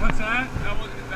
What's that? That was,